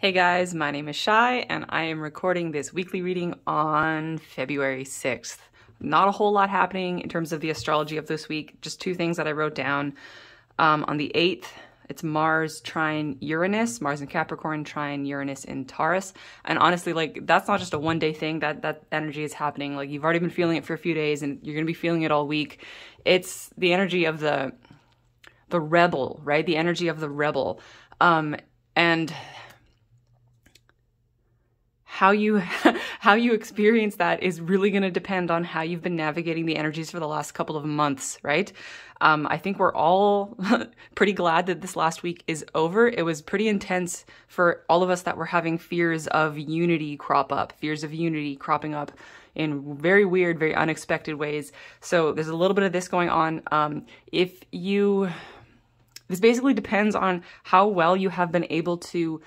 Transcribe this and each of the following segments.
Hey guys, my name is Shai and I am recording this weekly reading on February 6th. Not a whole lot happening in terms of the astrology of this week, just two things that I wrote down. Um, on the 8th, it's Mars trine Uranus, Mars in Capricorn trine Uranus in Taurus. And honestly, like that's not just a one day thing. That that energy is happening. Like you've already been feeling it for a few days and you're going to be feeling it all week. It's the energy of the the rebel, right? The energy of the rebel. Um and how you how you experience that is really going to depend on how you've been navigating the energies for the last couple of months right? Um, i think we're all pretty glad that this last week is over. It was pretty intense for all of us that were having fears of unity crop up fears of unity cropping up in very weird very unexpected ways. So there's a little bit of this going on. Um, if you this basically depends on how well you have been able to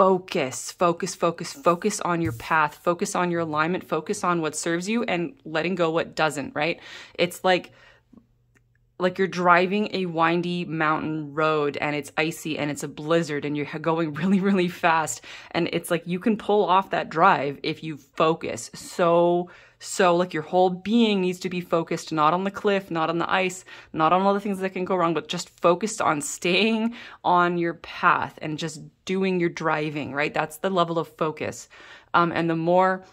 focus, focus, focus, focus on your path, focus on your alignment, focus on what serves you and letting go what doesn't, right? It's like like you're driving a windy mountain road and it's icy and it's a blizzard and you're going really really fast and it's like you can pull off that drive if you focus so so like your whole being needs to be focused not on the cliff, not on the ice, not on all the things that can go wrong, but just focused on staying on your path and just doing your driving, right? That's the level of focus. Um, and the more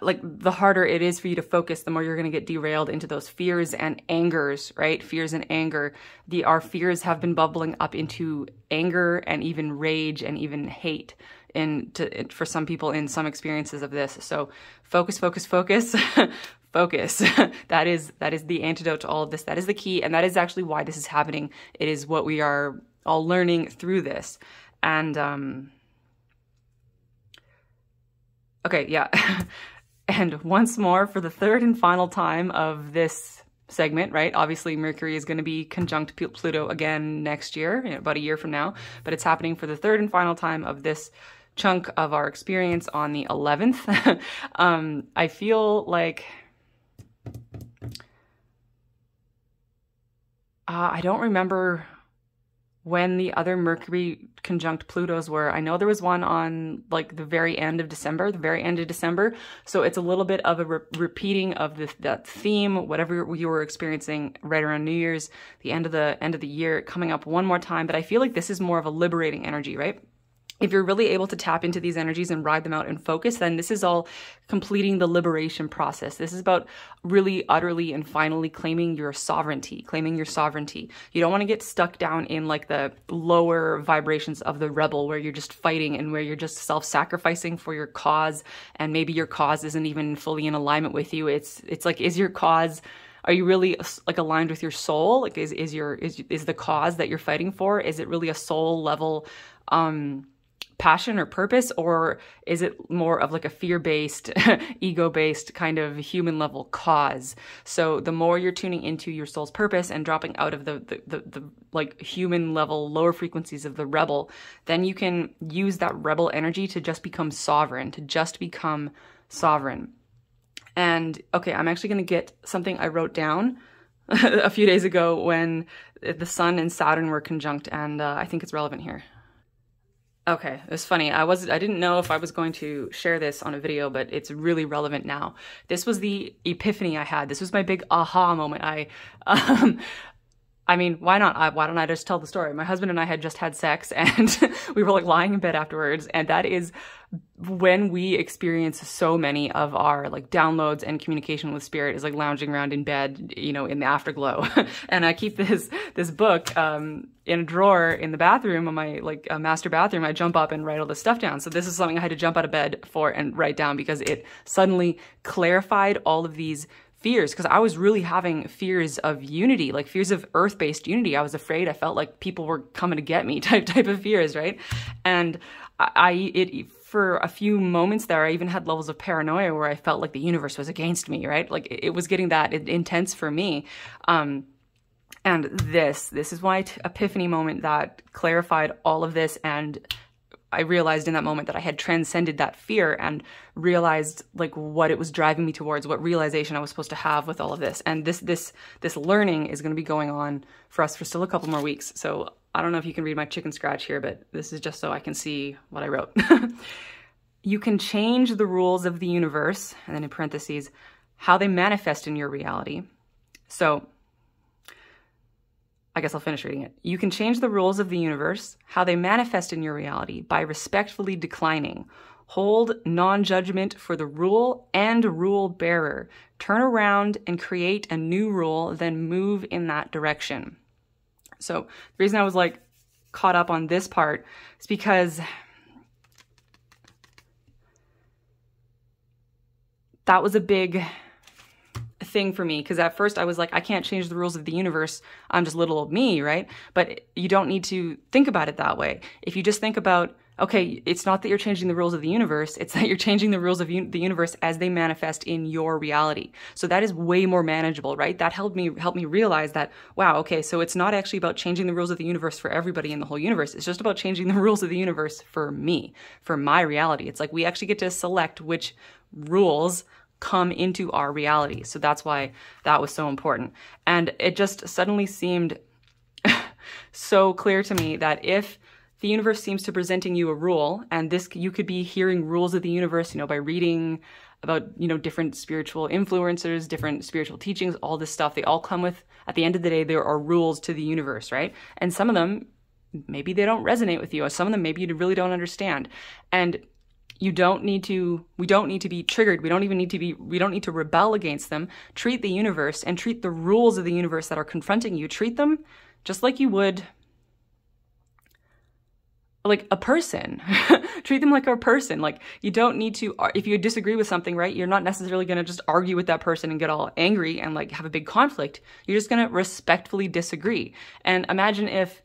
like the harder it is for you to focus the more you're going to get derailed into those fears and angers right fears and anger the our fears have been bubbling up into anger and even rage and even hate in to, for some people in some experiences of this. So focus, focus, focus, focus. that is that is the antidote to all of this. That is the key, and that is actually why this is happening. It is what we are all learning through this. And um, okay, yeah. and once more for the third and final time of this segment, right? Obviously, Mercury is going to be conjunct Pluto again next year, about a year from now, but it's happening for the third and final time of this chunk of our experience on the 11th. um, I feel like uh, I don't remember when the other Mercury conjunct Plutos were. I know there was one on like the very end of December, the very end of December. So it's a little bit of a re repeating of the, that theme, whatever you were experiencing right around New Year's, the end of the end of the year coming up one more time. But I feel like this is more of a liberating energy, right? If you're really able to tap into these energies and ride them out and focus, then this is all completing the liberation process. This is about really utterly and finally claiming your sovereignty, claiming your sovereignty. You don't want to get stuck down in like the lower vibrations of the rebel where you're just fighting and where you're just self-sacrificing for your cause and maybe your cause isn't even fully in alignment with you. It's it's like is your cause are you really like aligned with your soul? Like is is your is is the cause that you're fighting for? Is it really a soul level um passion or purpose or is it more of like a fear-based ego-based kind of human level cause? So the more you're tuning into your soul's purpose and dropping out of the the, the, the like human level lower frequencies of the rebel then you can use that rebel energy to just become sovereign to just become sovereign. And okay i'm actually going to get something i wrote down a few days ago when the sun and saturn were conjunct and uh, i think it's relevant here Okay, it was funny. I was I didn't know if I was going to share this on a video, but it's really relevant now. This was the epiphany I had. This was my big aha moment. I um I mean, why not? I, why don't I just tell the story? My husband and I had just had sex and we were like lying in bed afterwards. And that is when we experience so many of our like downloads and communication with spirit is like lounging around in bed, you know, in the afterglow. and I keep this, this book, um, in a drawer in the bathroom on my like uh, master bathroom. I jump up and write all this stuff down. So this is something I had to jump out of bed for and write down because it suddenly clarified all of these fears because I was really having fears of unity, like fears of earth-based unity. I was afraid. I felt like people were coming to get me type type of fears, right? And I it for a few moments there, I even had levels of paranoia where I felt like the universe was against me, right? Like it was getting that intense for me. Um, and this, this is my epiphany moment that clarified all of this and I realized in that moment that I had transcended that fear and realized like what it was driving me towards, what realization I was supposed to have with all of this. And this this this learning is going to be going on for us for still a couple more weeks. So I don't know if you can read my chicken scratch here, but this is just so I can see what I wrote. you can change the rules of the universe, and then in parentheses, how they manifest in your reality. So I guess I'll finish reading it. You can change the rules of the universe, how they manifest in your reality, by respectfully declining. Hold non judgment for the rule and rule bearer. Turn around and create a new rule, then move in that direction. So, the reason I was like caught up on this part is because that was a big thing for me because at first I was like, I can't change the rules of the universe. I'm just little old me, right? But you don't need to think about it that way. If you just think about, okay, it's not that you're changing the rules of the universe, it's that you're changing the rules of un- the universe as they manifest in your reality. So that is way more manageable, right? That helped me help me realize that wow, okay, so it's not actually about changing the rules of the universe for everybody in the whole universe. It's just about changing the rules of the universe for me, for my reality. It's like we actually get to select which rules come into our reality. So that's why that was so important. And it just suddenly seemed so clear to me that if the universe seems to be presenting you a rule and this you could be hearing rules of the universe, you know, by reading about, you know, different spiritual influencers, different spiritual teachings, all this stuff, they all come with at the end of the day there are rules to the universe, right? And some of them maybe they don't resonate with you or some of them maybe you really don't understand. And you don't need to we don't need to be triggered. We don't even need to be we don't need to rebel against them. Treat the universe and treat the rules of the universe that are confronting you. Treat them just like you would like a person. Treat them like a person. Like you don't need to uh, if you disagree with something right you're not necessarily going to just argue with that person and get all angry and like have a big conflict. You're just going to respectfully disagree. And imagine if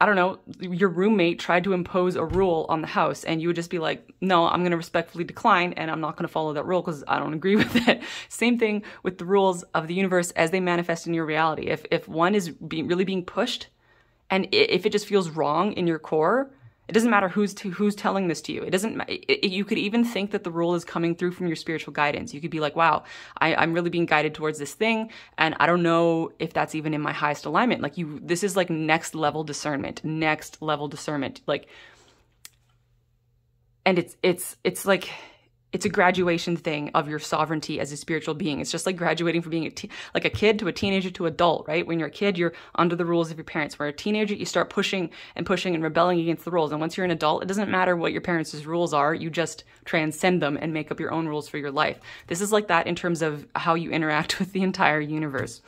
I don't know, your roommate tried to impose a rule on the house and you would just be like, no, I'm going to respectfully decline and I'm not going to follow that rule because I don't agree with it. Same thing with the rules of the universe as they manifest in your reality. If, if one is being, really being pushed and if it just feels wrong in your core, it doesn't matter who's to, who's telling this to you. It doesn't. It, it, you could even think that the rule is coming through from your spiritual guidance. You could be like, "Wow, I, I'm really being guided towards this thing, and I don't know if that's even in my highest alignment." Like you, this is like next level discernment, next level discernment. Like, and it's it's it's like it's a graduation thing of your sovereignty as a spiritual being. It's just like graduating from being a te- like a kid to a teenager to an adult, right? When you're a kid, you're under the rules of your parents. When you're a teenager, you start pushing and pushing and rebelling against the rules. And once you're an adult, it doesn't matter what your parents' rules are. You just transcend them and make up your own rules for your life. This is like that in terms of how you interact with the entire universe.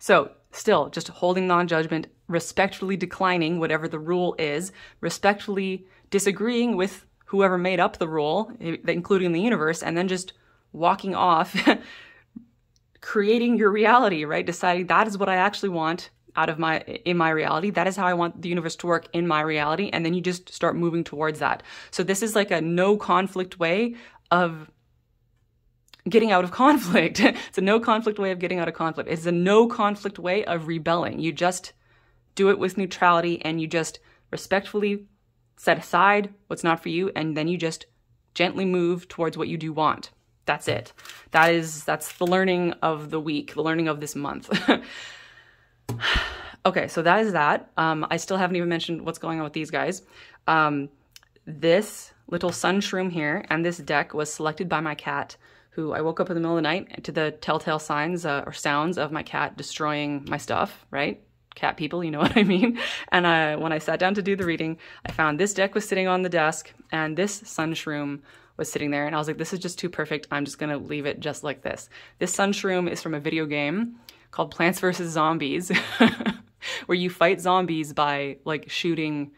So, still, just holding non-judgment, respectfully declining whatever the rule is, respectfully disagreeing with whoever made up the rule, including the universe, and then just walking off, creating your reality, right? Deciding that is what I actually want out of my in my reality. That is how i want the universe to work in my reality. And then you just start moving towards that. So this is like a no conflict way of getting out of conflict. It's a no conflict way of getting out of conflict. It's a no conflict way of rebelling. You just do it with neutrality and you just respectfully set aside what's not for you, and then you just gently move towards what you do want. That's it. That is that's the learning of the week, the learning of this month. okay, so that is that. Um, I still haven't even mentioned what's going on with these guys. Um, this little sun shroom here and this deck was selected by my cat who I woke up in the middle of the night to the telltale signs uh, or sounds of my cat destroying my stuff, right? Cat people, you know what I mean? And I, when I sat down to do the reading, I found this deck was sitting on the desk and this sun shroom was sitting there. And I was like, this is just too perfect. I'm just going to leave it just like this. This sun shroom is from a video game called Plants vs. Zombies, where you fight zombies by like shooting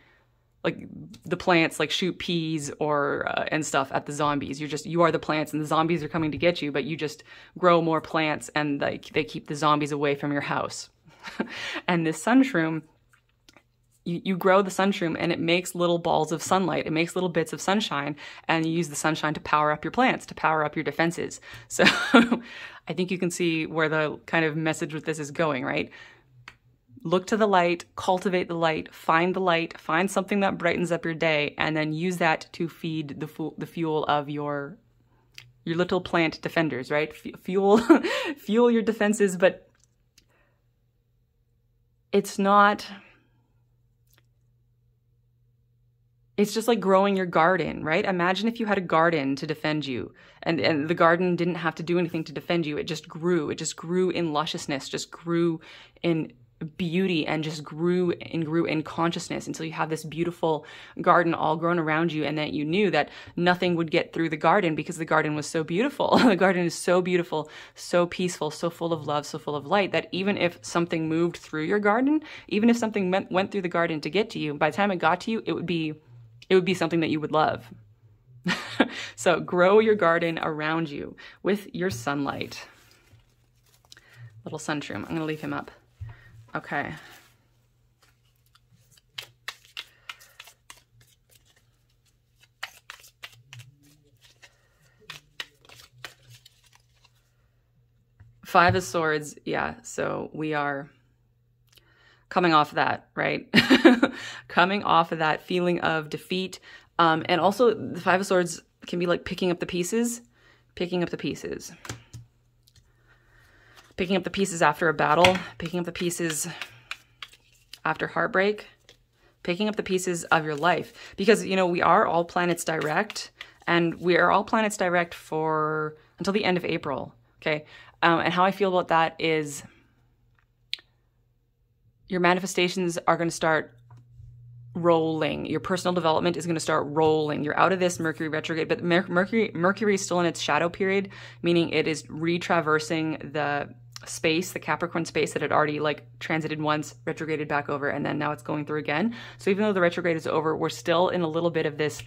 like the plants like shoot peas or uh, and stuff at the zombies you're just you are the plants and the zombies are coming to get you but you just grow more plants and like they keep the zombies away from your house and this sunshroom, you, you grow the sunshroom and it makes little balls of sunlight. It makes little bits of sunshine and you use the sunshine to power up your plants, to power up your defenses. So I think you can see where the kind of message with this is going, right? Look to the light, cultivate the light, find the light, find something that brightens up your day, and then use that to feed the, fu- the fuel of your your little plant defenders, right? F- fuel fuel your defenses, but it's not it's just like growing your garden, right? Imagine if you had a garden to defend you and, and the garden didn't have to do anything to defend you. It just grew. It just grew in lusciousness, just grew in beauty and just grew and grew in consciousness until you have this beautiful garden all grown around you and that you knew that nothing would get through the garden because the garden was so beautiful. the garden is so beautiful, so peaceful, so full of love, so full of light that even if something moved through your garden, even if something went, went through the garden to get to you, by the time it got to you, it would be it would be something that you would love. so grow your garden around you with your sunlight. Little sunshroom. I'm going to leave him up. Okay. Five of Swords, yeah. So we are coming off of that, right? coming off of that feeling of defeat. Um, and also, the Five of Swords can be like picking up the pieces, picking up the pieces picking up the pieces after a battle, picking up the pieces after heartbreak, picking up the pieces of your life. Because, you know, we are all planets direct, and we are all planets direct for until the end of April. Okay. Um, and how I feel about that is your manifestations are going to start rolling. Your personal development is going to start rolling. You're out of this Mercury retrograde, but Mercury Mercury is still in its shadow period, meaning it is retraversing the space, the Capricorn space that had already like transited once, retrograded back over, and then now it's going through again. So even though the retrograde is over, we're still in a little bit of this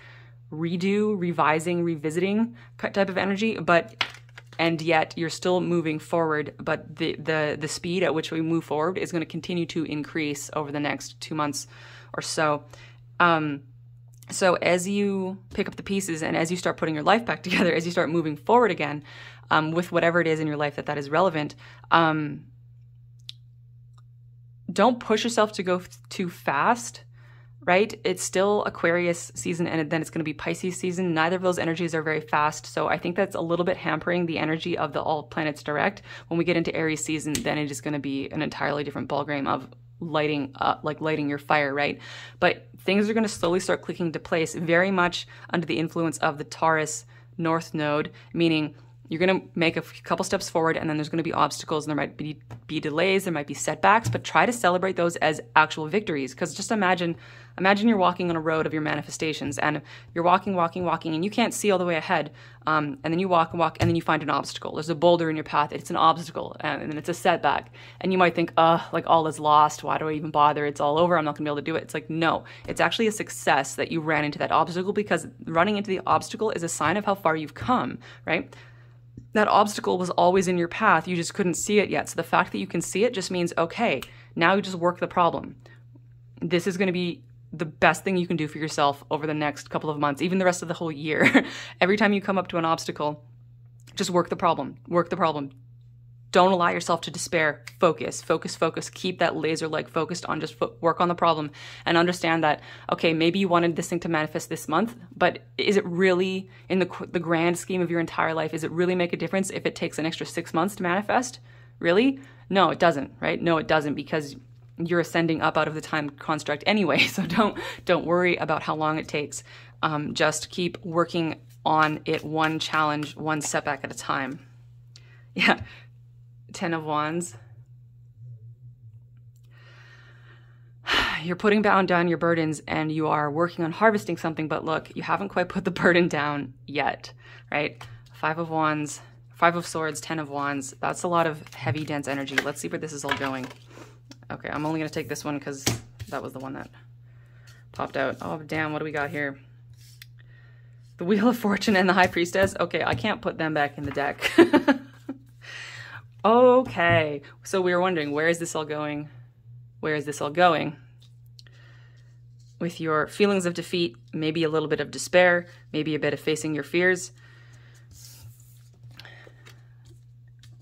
redo, revising, revisiting type of energy, but and yet you're still moving forward, but the the the speed at which we move forward is going to continue to increase over the next two months or so. Um, so as you pick up the pieces and as you start putting your life back together, as you start moving forward again, um, with whatever it is in your life that that is relevant. Um, don't push yourself to go too fast, right? It's still Aquarius season and then it's going to be Pisces season. Neither of those energies are very fast. So I think that's a little bit hampering the energy of the all planets direct. When we get into Aries season, then it is going to be an entirely different ballgame of lighting up, like lighting your fire, right? But things are going to slowly start clicking into place very much under the influence of the Taurus North Node, meaning you're going to make a couple steps forward and then there's going to be obstacles and there might be, be delays there might be setbacks but try to celebrate those as actual victories because just imagine imagine you're walking on a road of your manifestations and you're walking walking walking and you can't see all the way ahead um, and then you walk and walk and then you find an obstacle. There's a boulder in your path. It's an obstacle and then it's a setback. And you might think uh like all is lost. Why do i even bother? It's all over. I'm not going to be able to do it. It's like no. It's actually a success that you ran into that obstacle because running into the obstacle is a sign of how far you've come right? That obstacle was always in your path. You just couldn't see it yet. So the fact that you can see it just means, okay, now you just work the problem. This is going to be the best thing you can do for yourself over the next couple of months, even the rest of the whole year. Every time you come up to an obstacle, just work the problem, work the problem. Don't allow yourself to despair. Focus, focus, focus. Keep that laser like focused on just fo- work on the problem and understand that, okay, maybe you wanted this thing to manifest this month, but is it really, in the, the grand scheme of your entire life, is it really make a difference if it takes an extra six months to manifest? Really? No, it doesn't, right? No, it doesn't because you're ascending up out of the time construct anyway. So don't don't worry about how long it takes. Um, just keep working on it one challenge, one setback at a time. Yeah, Ten of Wands. You're putting down, down your burdens and you are working on harvesting something, but look, you haven't quite put the burden down yet, right? Five of Wands, Five of Swords, Ten of Wands. That's a lot of heavy, dense energy. Let's see where this is all going. Okay, I'm only going to take this one because that was the one that popped out. Oh, damn, what do we got here? The Wheel of Fortune and the High Priestess. Okay, I can't put them back in the deck. Okay, so we were wondering, where is this all going? Where is this all going? With your feelings of defeat, maybe a little bit of despair, maybe a bit of facing your fears.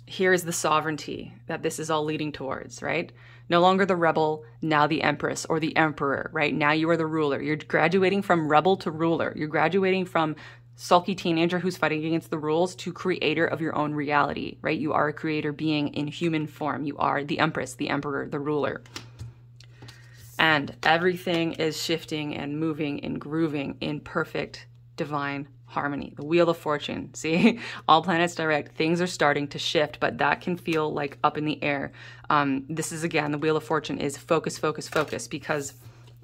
Here is the sovereignty that this is all leading towards, right? No longer the rebel, now the empress or the emperor, right? Now you are the ruler. You're graduating from rebel to ruler. You're graduating from sulky teenager who's fighting against the rules to creator of your own reality, right? You are a creator being in human form. You are the empress, the emperor, the ruler. and everything is shifting and moving and grooving in perfect divine harmony. The wheel of fortune. See, all planets direct. Things are starting to shift, but that can feel like up in the air. Um, this is again, the wheel of fortune is focus, focus, focus, because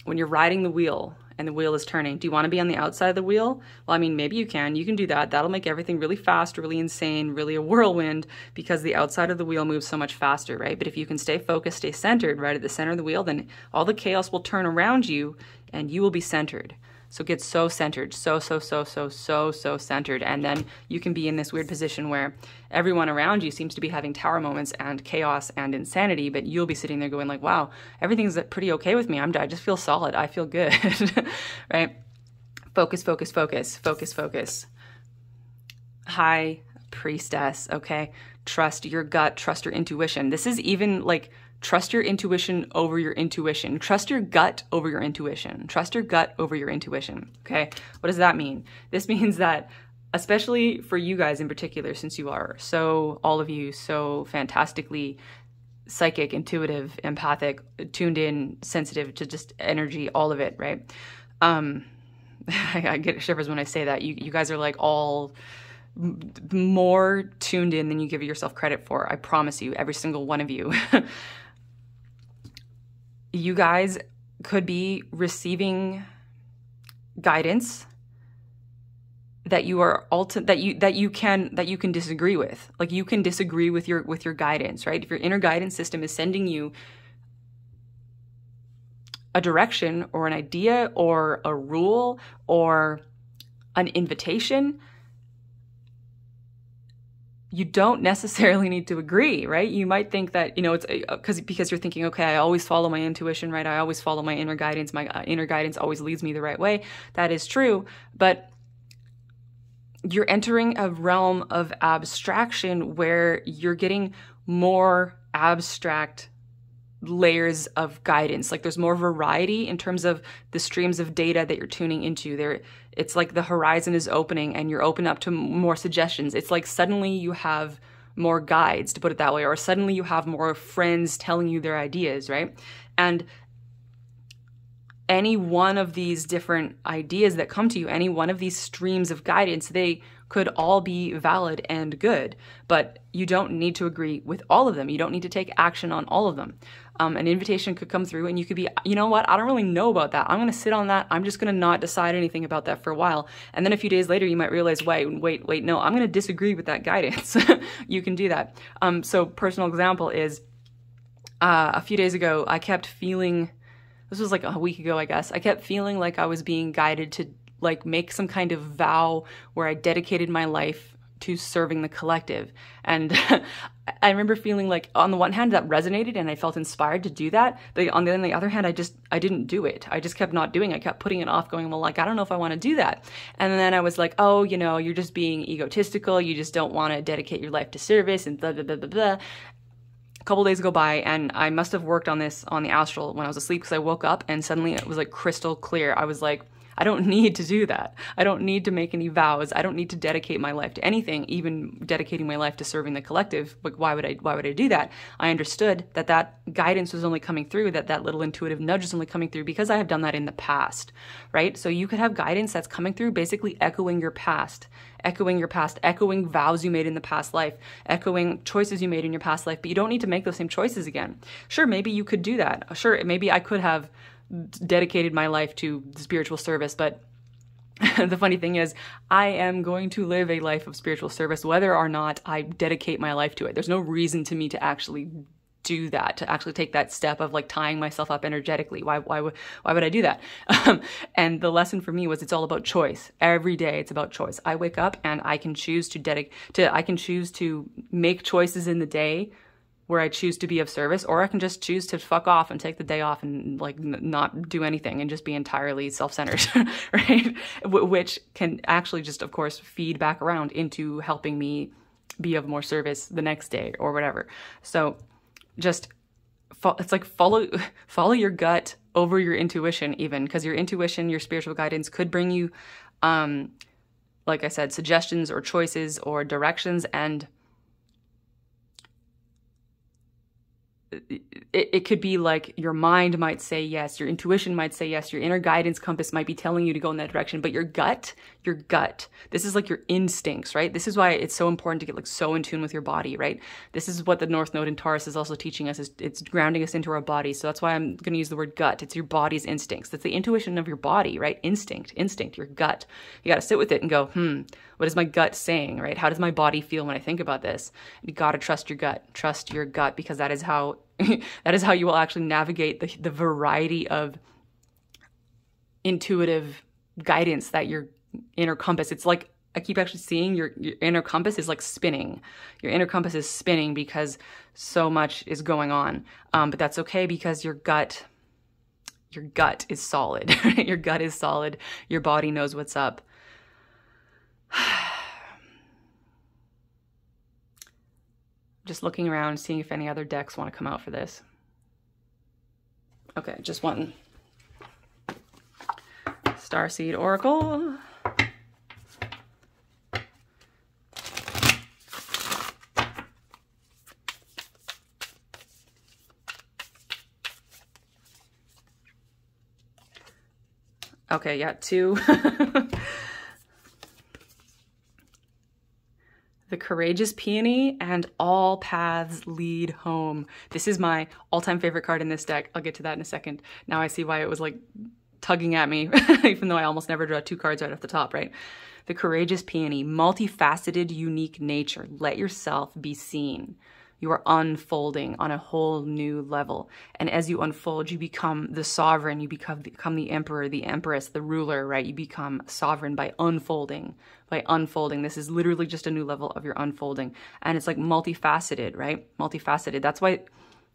when you're riding the wheel and the wheel is turning, do you want to be on the outside of the wheel? Well, I mean, maybe you can. You can do that. That'll make everything really fast, really insane, really a whirlwind because the outside of the wheel moves so much faster, right? But if you can stay focused, stay centered right at the center of the wheel, then all the chaos will turn around you and you will be centered. So get so centered, so, so, so, so, so, so centered. And then you can be in this weird position where everyone around you seems to be having tower moments and chaos and insanity, but you'll be sitting there going like, wow, everything's pretty okay with me. I'm, I just feel solid. I feel good, right? Focus, focus, focus, focus, focus. High priestess, okay? Trust your gut, trust your intuition. This is even like Trust your intuition over your intuition. Trust your gut over your intuition. Trust your gut over your intuition. Okay. What does that mean? This means that, especially for you guys in particular, since you are so, all of you, so fantastically psychic, intuitive, empathic, tuned in, sensitive to just energy, all of it, right? Um, I get shivers when I say that. You, you guys are like all more tuned in than you give yourself credit for. I promise you, every single one of you. you guys could be receiving guidance that you are ulti- that you that you can that you can disagree with. Like you can disagree with your with your guidance right? If your inner guidance system is sending you a direction or an idea or a rule or an invitation you don't necessarily need to agree, right? You might think that, you know, it's because uh, because you're thinking, okay, I always follow my intuition, right? I always follow my inner guidance. My uh, inner guidance always leads me the right way. That is true, but you're entering a realm of abstraction where you're getting more abstract layers of guidance. Like there's more variety in terms of the streams of data that you're tuning into. There it's like the horizon is opening and you're open up to more suggestions. It's like suddenly you have more guides to put it that way or suddenly you have more friends telling you their ideas, right? And any one of these different ideas that come to you, any one of these streams of guidance, they could all be valid and good, but you don't need to agree with all of them. You don't need to take action on all of them um, an invitation could come through and you could be, you know what, I don't really know about that. I'm going to sit on that. I'm just going to not decide anything about that for a while. And then a few days later, you might realize, wait, wait, wait, no, I'm going to disagree with that guidance. you can do that. Um, so, personal example is uh, a few days ago, I kept feeling, this was like a week ago, I guess, I kept feeling like I was being guided to like make some kind of vow where I dedicated my life to serving the collective. And I remember feeling like on the one hand that resonated and I felt inspired to do that. But on the, on the other hand, I just, I didn't do it. I just kept not doing it. I kept putting it off going, well, like, I don't know if I want to do that. And then I was like, oh, you know, you're just being egotistical. You just don't want to dedicate your life to service and blah, blah, blah, blah, blah a couple days go by and I must have worked on this on the astral when I was asleep because I woke up and suddenly it was like crystal clear. I was like, I don't need to do that. I don't need to make any vows. I don't need to dedicate my life to anything, even dedicating my life to serving the collective. But why would I why would I do that? I understood that that guidance was only coming through, that that little intuitive nudge is only coming through because I have done that in the past, right? So you could have guidance that's coming through basically echoing your past, echoing your past, echoing vows you made in the past life, echoing choices you made in your past life, but you don't need to make those same choices again. Sure, maybe you could do that. Sure, maybe I could have dedicated my life to spiritual service, but the funny thing is, I am going to live a life of spiritual service whether or not I dedicate my life to it. There's no reason to me to actually do that to actually take that step of like tying myself up energetically. Why why would why would i do that? Um, and the lesson for me was it's all about choice. Every day it's about choice. I wake up and i can choose to dedicate to i can choose to make choices in the day where I choose to be of service, or I can just choose to fuck off and take the day off and like n- not do anything and just be entirely self-centered, right? W- which can actually just, of course, feed back around into helping me be of more service the next day or whatever. So, just fo- it's like follow follow your gut over your intuition, even because your intuition, your spiritual guidance could bring you, um, like I said, suggestions or choices or directions and it, it could be like your mind might say yes, your intuition might say yes, your inner guidance compass might be telling you to go in that direction, but your gut, your gut, this is like your instincts, right? This is why it's so important to get like so in tune with your body, right? This is what the North Node in Taurus is also teaching us, is it's grounding us into our body. So that's why I'm going to use the word gut. It's your body's instincts. That's the intuition of your body, right? Instinct, instinct, your gut. You got to sit with it and go, hmm, what is my gut saying, right? How does my body feel when I think about this? You got to trust your gut. Trust your gut because that is how that is how you will actually navigate the, the variety of intuitive guidance that your inner compass it's like i keep actually seeing your, your inner compass is like spinning. Your inner compass is spinning because so much is going on. Um, but that's okay because your gut your gut is solid. Your gut is solid. Your body knows what's up just looking around, seeing if any other decks want to come out for this. Okay, just one. Starseed Oracle. Okay, yeah, two. The Courageous Peony, and All Paths Lead Home. This is my all-time favorite card in this deck. I'll get to that in a second. Now I see why it was like tugging at me, even though I almost never draw two cards right off the top, right? The Courageous Peony, multifaceted, unique nature. Let yourself be seen you are unfolding on a whole new level. And as you unfold, you become the sovereign, you become, become the emperor, the empress, the ruler, right? You become sovereign by unfolding, by unfolding. This is literally just a new level of your unfolding. And it's like multifaceted, right? Multifaceted. That's why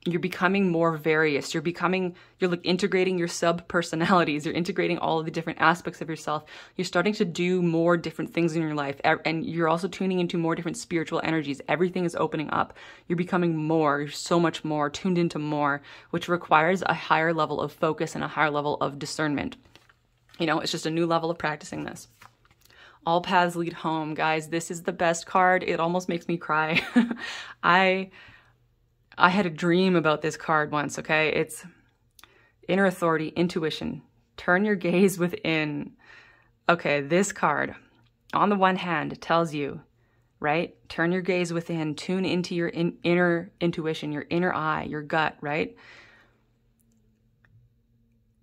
you're becoming more various. You're becoming you're like integrating your sub personalities you're integrating all of the different aspects of yourself. You're starting to do more different things in your life and you're also tuning into more different spiritual energies. Everything is opening up. You're becoming more. You're so much more tuned into more which requires a higher level of focus and a higher level of discernment. You know it's just a new level of practicing this. All paths lead home. Guys this is the best card. It almost makes me cry. I I had a dream about this card once, okay? It's inner authority, intuition. Turn your gaze within. Okay, this card, on the one hand, tells you, right? Turn your gaze within, tune into your in, inner intuition, your inner eye, your gut, right?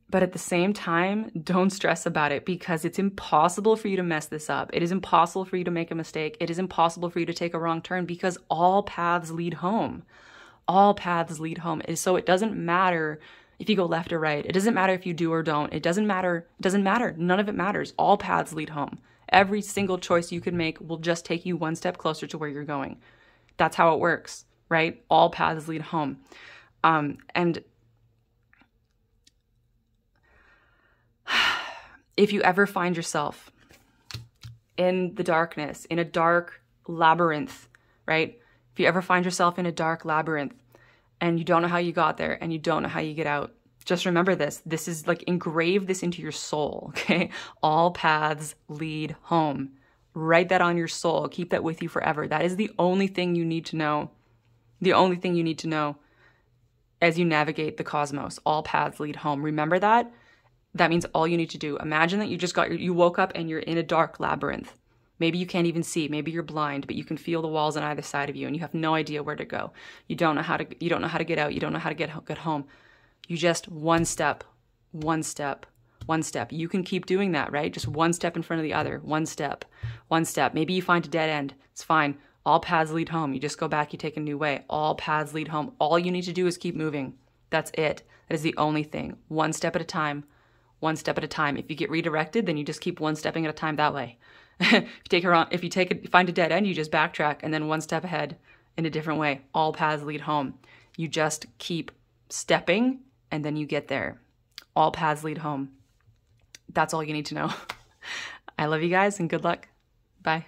But at the same time, don't stress about it because it's impossible for you to mess this up. It is impossible for you to make a mistake. It is impossible for you to take a wrong turn because all paths lead home all paths lead home. So it doesn't matter if you go left or right. It doesn't matter if you do or don't. It doesn't matter. It doesn't matter. None of it matters. All paths lead home. Every single choice you can make will just take you one step closer to where you're going. That's how it works, right? All paths lead home. Um, and if you ever find yourself in the darkness, in a dark labyrinth, right? If you ever find yourself in a dark labyrinth and you don't know how you got there and you don't know how you get out, just remember this. This is like engrave this into your soul, okay? All paths lead home. Write that on your soul. Keep that with you forever. That is the only thing you need to know. The only thing you need to know as you navigate the cosmos. All paths lead home. Remember that? That means all you need to do. Imagine that you just got your, you woke up and you're in a dark labyrinth. Maybe you can't even see, maybe you're blind, but you can feel the walls on either side of you and you have no idea where to go. You don't know how to you don't know how to get out, you don't know how to get get home. You just one step, one step, one step. You can keep doing that, right? Just one step in front of the other, one step, one step. Maybe you find a dead end. It's fine. All paths lead home. You just go back, you take a new way. All paths lead home. All you need to do is keep moving. That's it. That is the only thing. One step at a time. One step at a time. If you get redirected, then you just keep one stepping at a time that way. if you take her on, if you take a, find a dead end, you just backtrack and then one step ahead in a different way. All paths lead home. You just keep stepping and then you get there. All paths lead home. That's all you need to know. I love you guys and good luck. Bye.